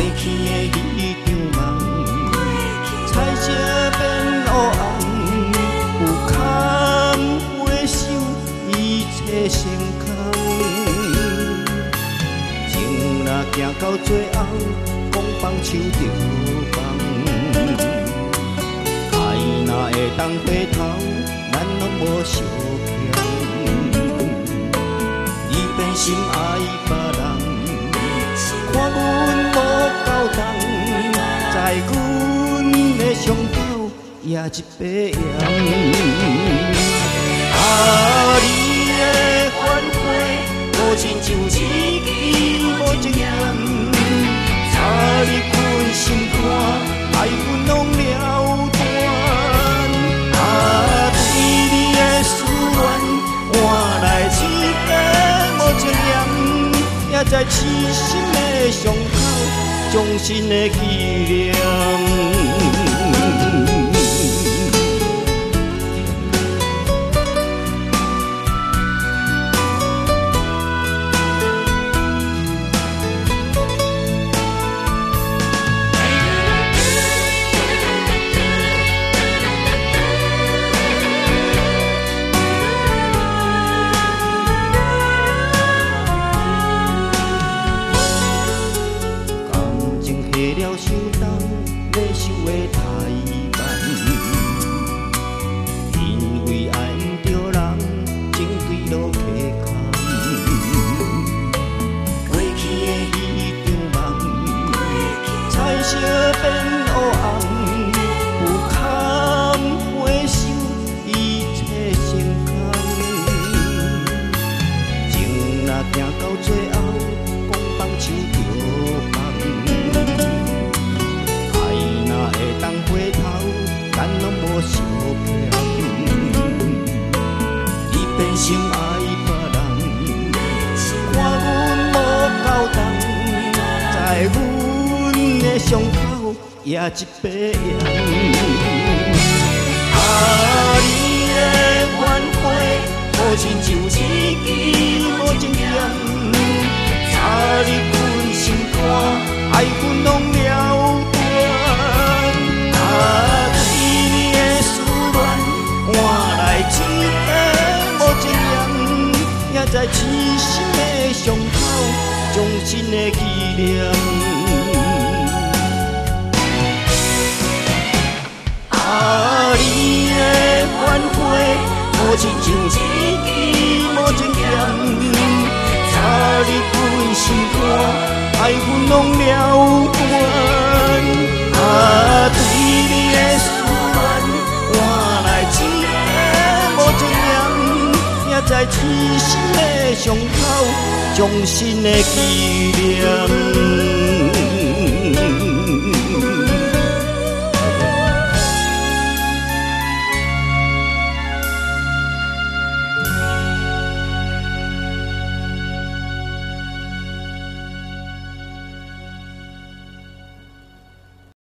过去的迄场梦，彩色变黑红，有堪回首，一切成空。情若行到最后，讲放手就放。会当回头，咱拢无相欠。你变心爱别爱阮的伤口也一百样。啊，你的反悔，无亲像一支无情剑，插入阮心肝，爱阮拢了。在痴心的伤口，衷心的纪念。变乌红，不堪回首，一切成空。情若疼到最后，讲放手着放。爱若会当回头，咱拢无相欠。你偏想爱别人，看阮无够重，在阮的胸口。也一百样。啊，你的挽回，好亲像一支无情剑，插入阮心肝，爱阮拢了断。啊，对你的思念，换来一个无情人，也在痴心的伤口，衷心的纪念。亲像一支无情剑，插入阮心肝，爱阮拢了断。啊！对你的思念，换来一个无情人，也在痴心的伤口，衷心的纪念。